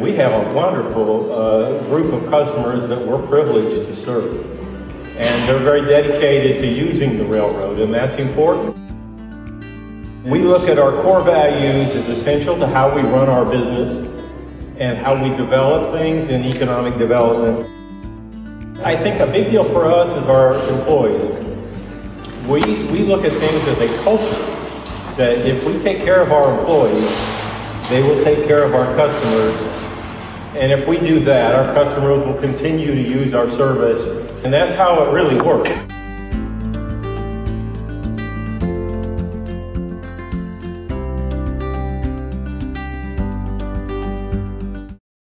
We have a wonderful uh, group of customers that we're privileged to serve. And they're very dedicated to using the railroad, and that's important. We look at our core values as essential to how we run our business and how we develop things in economic development. I think a big deal for us is our employees. We, we look at things as a culture that if we take care of our employees, they will take care of our customers. And if we do that, our customers will continue to use our service. And that's how it really works.